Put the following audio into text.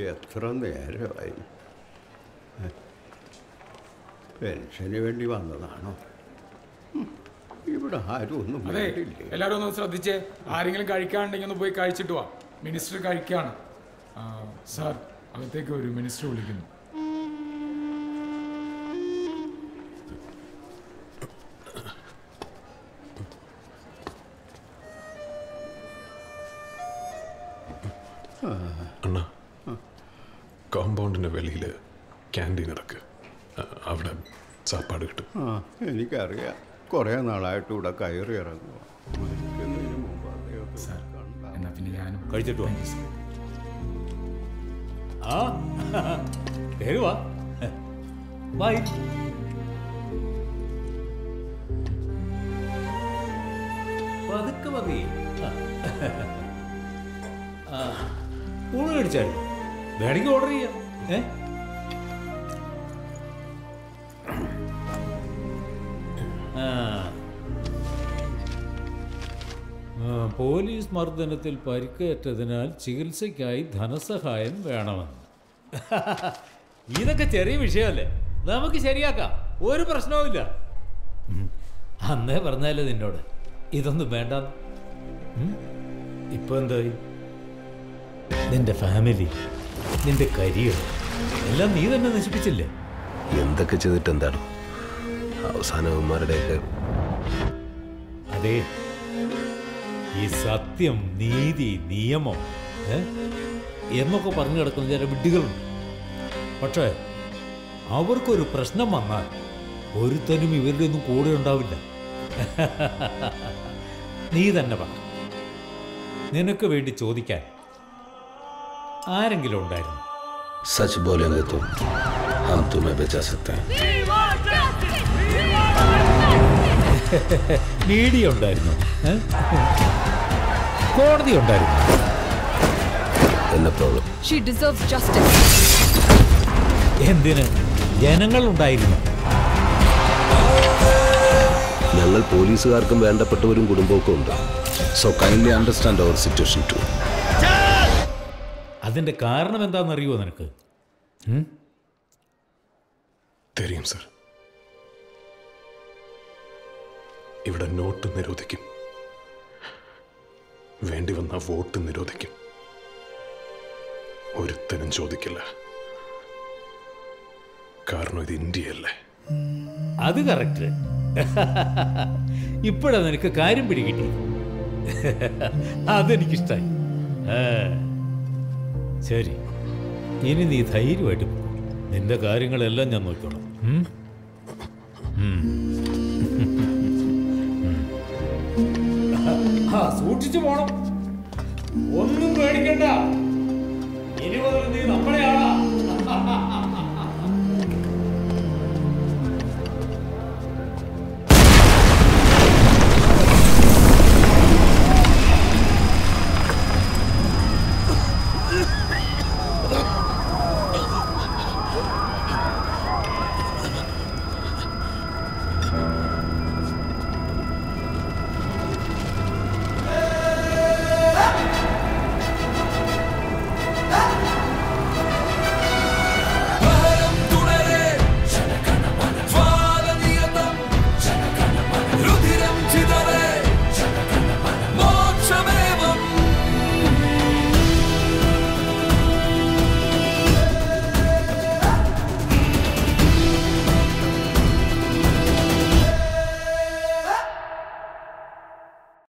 എത്ര നേരമായി? പെൻഷന് വേണ്ടി വന്നതാണോ? ഇവിടെ ആരും ഒന്നും എല്ലാരും വേണ്ടില്ലേ? എല്ലാവരും ഒന്ന് ശ്രദ്ധിച്ചേ. ആരെങ്കിലും കഴിക്കാണ്ടെങ്കിൽ ഒന്ന് പോയി കഴിച്ചിട്ട് വാ. മിനിസ്റ്റർ കഴിക്കാണ്. സാർ അകത്തേക്ക് ഒരു മിനിസ്റ്റർ വിളിക്കുന്നു. അണ്ണാ. കോമ്പൗണ്ടിന്റെ വെളിയിൽ ക്യാന്റീൻ ഇറക്ക് അവിടെ സാപ്പാട് കിട്ടും. ആ എനിക്കറിയാം. കുറേ നാളായിട്ട് ഇവിടെ കയറി ഇറങ്ങുക കഴിച്ചിട്ട്. ആ ബൈ പതുക്കെ മതി ഊണ് കഴിച്ചാലും വേണമെങ്കിൽ ഓർഡർ ചെയ്യാം. ഏ? പോലീസ് മർദ്ദനത്തിൽ പരിക്കേറ്റതിനാൽ ചികിത്സയ്ക്കായി ധനസഹായം വേണമെന്ന്. ഇതൊക്കെ ചെറിയ വിഷയമല്ലേ? നമുക്ക് ശരിയാക്കാം. ഒരു പ്രശ്നവുമില്ല. അന്നേ പറഞ്ഞാലേ നിന്നോട്? ഇതൊന്നും വേണ്ട ഇപ്പൊ എന്തായി? നിന്റെ ഫാമിലി. നിന്റെ കരിയർ. എല്ലാം നീ തന്നെ നശിപ്പിച്ചില്ലേ? എന്തൊക്കെ ചെയ്തിട്ട് എന്താണ്? അവസാനവന്മാരുടെയൊക്കെ അതെ. ഈ സത്യം നീതി നിയമം? എന്നൊക്കെ പറഞ്ഞു കിടക്കുന്ന ചില വിഡ്ഢികളുണ്ട്. പക്ഷേ അവർക്കൊരു പ്രശ്നം വന്നാൽ ഒരുത്തനും ഇവരുടെ ഒന്നും കൂടെ ഉണ്ടാവില്ല. നീ തന്നെ പറ. നിനക്ക് വേണ്ടി ചോദിക്കാൻ ആരെങ്കിലും ഉണ്ടായിരുന്നു? സച്ച് ബോലെ തും ഹം തുമേ ബച്ചാ സക്തേ മീഡിയ ഉണ്ടായിരുന്നു. കോടതി ഉണ്ടായിരുന്നു. എന്തിന്? ജനങ്ങൾ ഉണ്ടായിരുന്നു. ഞങ്ങൾ പോലീസുകാർക്കും വേണ്ടപ്പെട്ടവരും കുടുംബവും ഉണ്ട്. So kindly understand our situation too അതിന്റെ കാരണം എന്താണെന്നറിയുമോ നിനക്ക്? തെരയും സർ. ഇവിടെ നോട്ട് നിരോധിക്കും. വേണ്ടി വന്ന വോട്ട് നിരോധിക്കും. ഒരുത്തനും ചോദിക്കില്ല. കാരണം ഇത് ഇന്ത്യയല്ലേ? അത് കറക്റ്റ്. ഇപ്പോഴാ നിനക്ക് കാര്യം പിടികിട്ടി. അതെനിക്കിഷ്ടായി ആ, ശരി. ഇനി നീ ധൈര്യമായിട്ട് പോകും നിന്റെ കാര്യങ്ങളെല്ലാം ഞാൻ നോക്കിക്കോളാം. സൂക്ഷിച്ചു പോണം. ഒന്നും പേടിക്കണ്ട.